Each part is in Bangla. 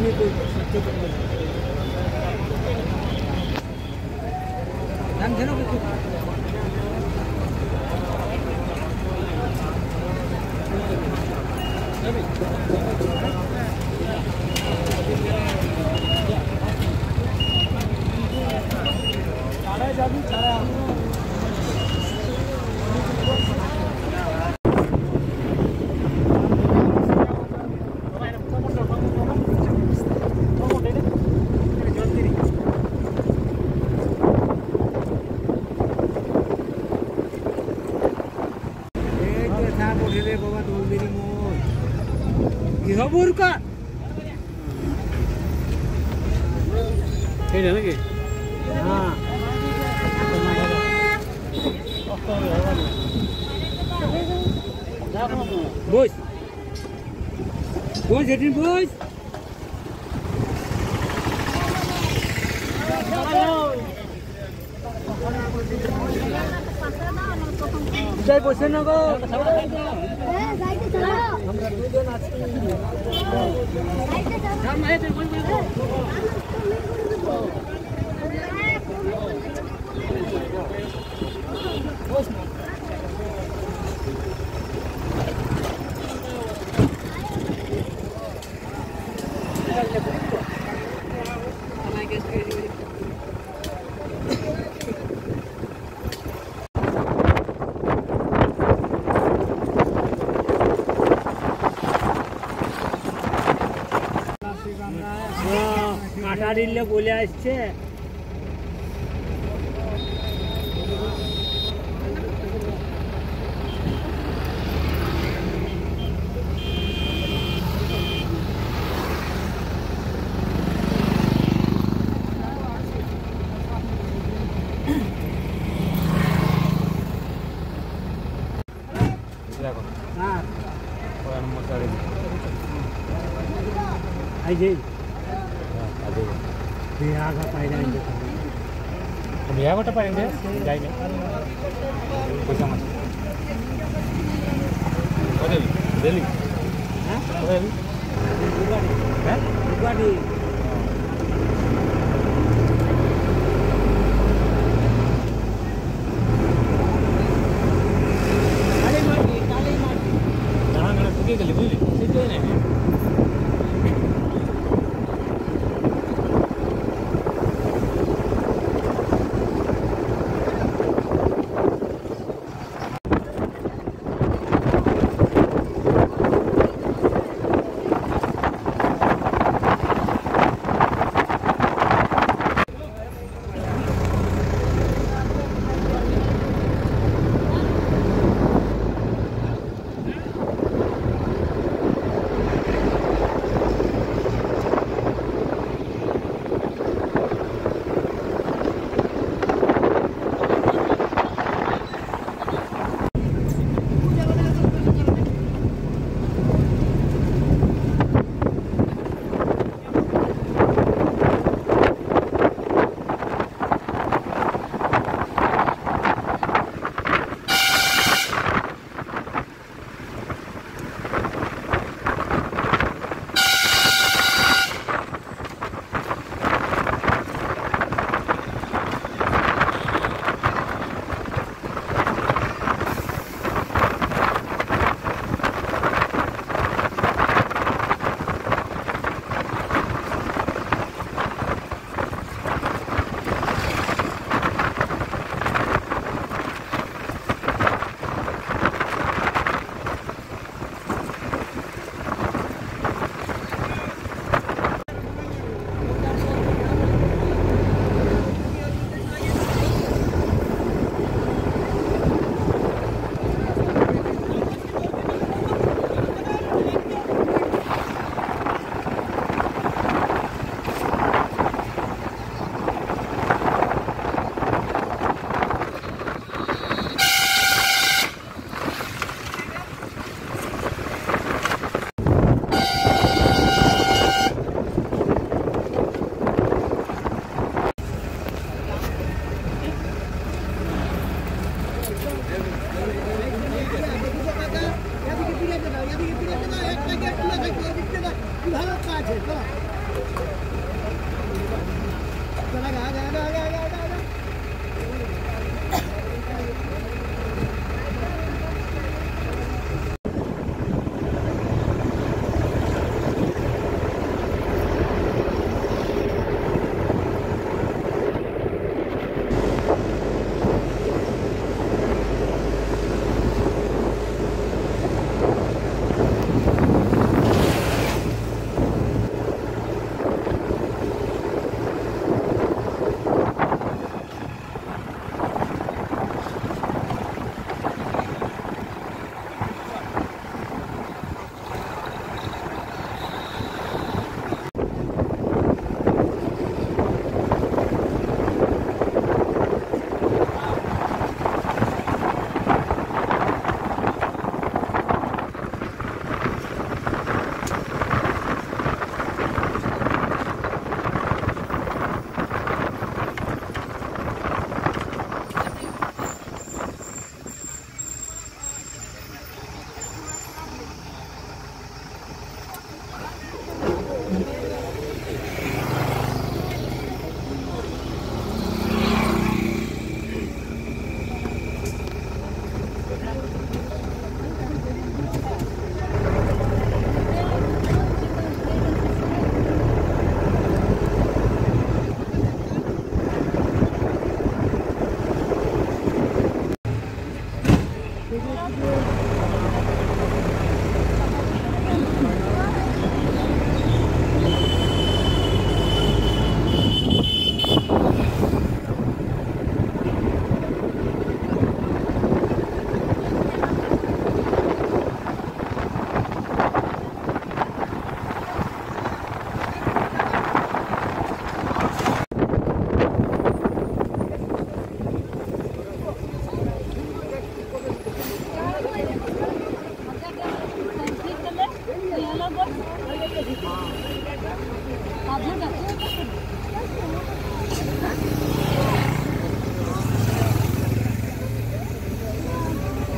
नहीं तो कोई ध्यान देना Bois. Bois, Edinho, bois. Chạy bộ xin nó cô. Thank you. দিলে বলে আসছে। দেখো। হ্যাঁ। ಯಾವಟ ಪಡೆಂದೆ ಜಾಯ್ಗೆ ಪೈಸಾ ಮಾಡಿ ಹೋದೇವಿ ಡೆಲ್ಲಿ ಹೋದೇವಿ ಗಾಡಿ ಗಾಡಿ चला चला आगे आगे आगे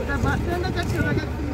এটা বাস স্ট্যান্ডে চারটে হবে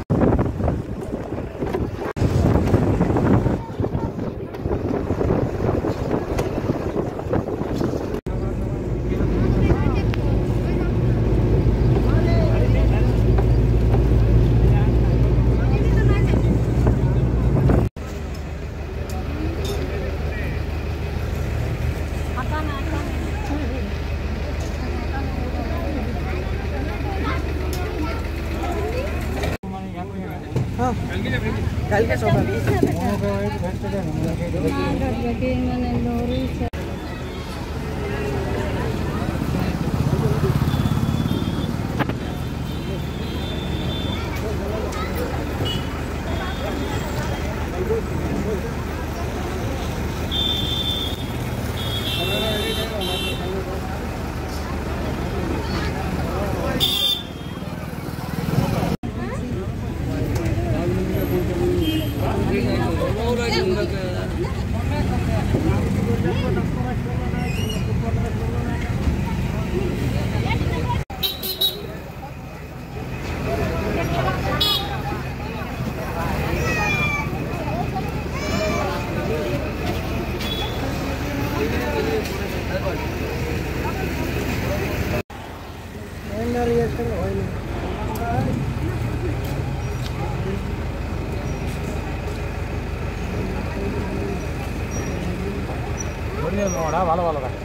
বললে মোড়া ভালো ভালো থাকে।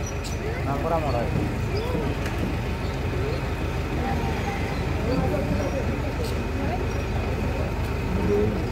নাম করা মোড়া। Thank